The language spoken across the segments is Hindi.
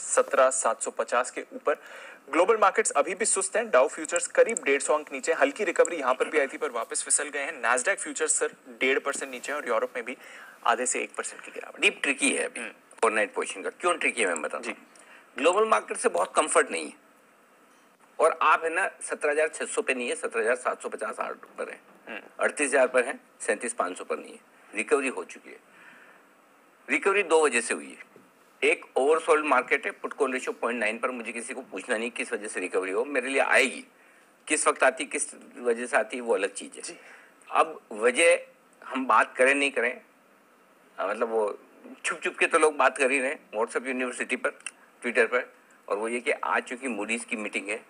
सत्रह सात सौ पचास के ऊपर। ग्लोबल मार्केट्स अभी भी सुस्त हैं। डाउ फ्यूचर्स करीब डेढ़ सौ अंक नीचे हल्की रिकवरी यहाँ पर भी आई थी पर वापस फिसल गए हैं। नैसडैक फ्यूचर्स सर डेढ़ परसेंट नीचे और यूरोप में भी आधे से एक परसेंट की गिरावट। डीप ट्रिकी है अभी। ओवरनाइट पोजीशन का। क्यों ट्रिकी है मैं बताता जी। ग्लोबल मार्केट से बहुत कंफर्ट नहीं है। और आप है ना सत्रह हज़ार छह सौ पे नहीं है सत्रह हज़ार सात सौ पचास आठ पर है। अड़तीस हज़ार पर है सैंतीस पाँच सौ पर नहीं है। रिकवरी हो चुकी है। रिकवरी दो वजह से हुई है। एक ओवरसोल्ड मार्केट है put call ratio point nine पर मुझे किसी को पूछना नहीं किस वजह से रिकवरी हो मेरे लिए आएगी। किस वक्त आती किस वजह से आती वो अलग चीज़ है। अब वजह हम बात करें नहीं करें मतलब वो छुप छुप के तो लोग बात कर ही रहे हैं व्हाट्सएप यूनिवर्सिटी पर ट्विटर पर और वो ये कि आज चूँकि मूडीज की मीटिंग है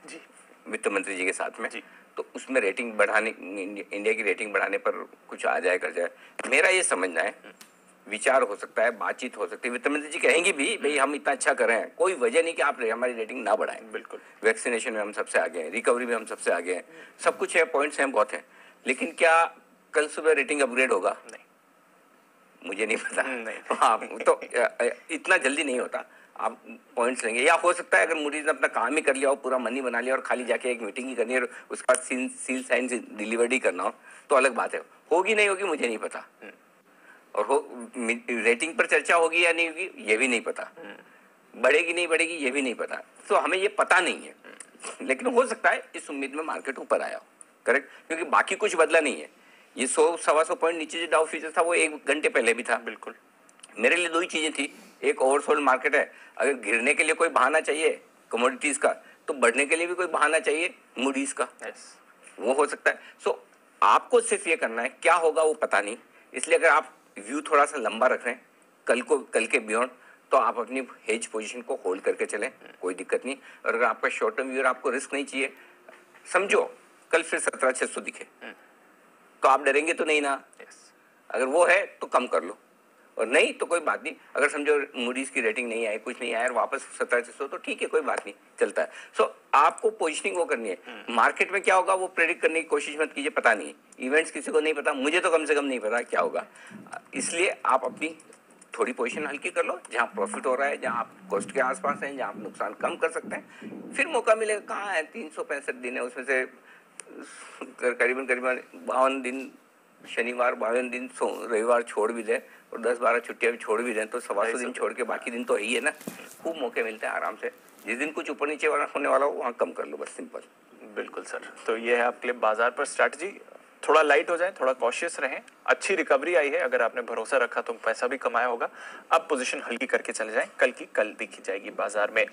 वित्त मंत्री जी के साथ में। जी। तो उसमें रेटिंग बढ़ाने इंडिया की रेटिंग बढ़ाने पर कुछ आ जाए कर जाए। मेरा ये समझना है विचार हो सकता है बातचीत हो सकती है। वित्त मंत्री जी कहेंगे भी भाई हम इतना अच्छा कर रहे हैं। कोई वजह नहीं कि आप हमारी रेटिंग ना बढ़ाएँ। बिल्कुल। वैक्सीनेशन में हम सबसे आगे हैं रिकवरी में हम सबसे आगे हैं। सब कुछ है पॉइंट्स हैं बहुत हैं। लेकिन क्या कल सुबह रेटिंग अपग्रेड होगा? नहीं। मुझे नहीं पता। नहीं। हाँ तो इतना जल्दी नहीं होता। आप पॉइंट्स लेंगे। या हो सकता है अगर मूडीज ने अपना काम ही कर लिया हो पूरा मनी बना लिया और खाली जाके एक मीटिंग ही करनी है और उसका सील सील साइन डिलीवरी करना हो तो अलग बात है। होगी नहीं होगी मुझे नहीं पता। और हो रेटिंग पर चर्चा होगी या नहीं होगी ये भी नहीं पता। बढ़ेगी नहीं बढ़ेगी ये भी नहीं पता। तो हमें ये पता नहीं है। लेकिन हो सकता है इस उम्मीद में मार्केट ऊपर आया हो। करेक्ट क्योंकि बाकी कुछ बदला नहीं है। ये सौ सवा सौ पॉइंट नीचे जो डाउ फ्यूचर था वो एक घंटे पहले भी था। बिल्कुल। मेरे लिए दो ही चीज़ें थी। एक ओवरसोल्ड मार्केट है। अगर गिरने के लिए कोई बहाना चाहिए कमोडिटीज का तो बढ़ने के लिए भी कोई बहाना चाहिए मूडीज का। यस वो हो सकता है। सो so, आपको सिर्फ़ ये करना है क्या होगा वो पता नहीं। इसलिए अगर आप व्यू थोड़ा सा लंबा रख रहे हैं। कल को कल के बियॉन्ड तो आप अपनी हेज पोजीशन को होल्ड करके चले कोई दिक्कत नहीं। और अगर आपका शॉर्ट टर्म व्यू और आपको रिस्क नहीं चाहिए। समझो कल फिर सत्रह छह सौ दिखे। तो आप डरेंगे तो नहीं ना। अगर वो है तो कम कर लो। और नहीं तो कोई बात नहीं। अगर समझो मूडीज की रेटिंग नहीं आई कुछ नहीं आया और वापस सत्रह सौ तो ठीक है कोई बात नहीं चलता है। सो आपको पोजिशनिंग वो करनी है। मार्केट में क्या होगा वो प्रेडिक्ट करने की कोशिश मत कीजिए पता नहीं। इवेंट्स किसी को नहीं पता मुझे तो कम से कम नहीं पता क्या होगा। इसलिए आप अपनी थोड़ी पोजीशन हल्की कर लो जहाँ प्रॉफिट हो रहा है जहाँ आप कॉस्ट के आसपास हैं जहाँ आप नुकसान कम कर सकते हैं। फिर मौका मिलेगा कहाँ है तीन सौ पैंसठ दिन है उसमें से करीबन करीबन बावन दिन शनिवार बावन दिन सो रविवार छोड़ भी दें और दस बारह छुट्टियाँ भी छोड़ भी दें तो सवा सौ दिन छोड़ के बाकी दिन तो यही है ना। खूब मौके मिलते हैं आराम से। जिस दिन कुछ ऊपर नीचे वाला होने वाला हो वहाँ कम कर लो बस सिंपल। बिल्कुल सर। तो ये है आपके लिए बाज़ार पर स्ट्रैटेजी थोड़ा लाइट हो जाए थोड़ा कॉशियस रहें। अच्छी रिकवरी आई है अगर आपने भरोसा रखा तो पैसा भी कमाया होगा। अब पोजीशन हल्की करके चले जाएँ। कल की कल दिखी जाएगी बाज़ार में।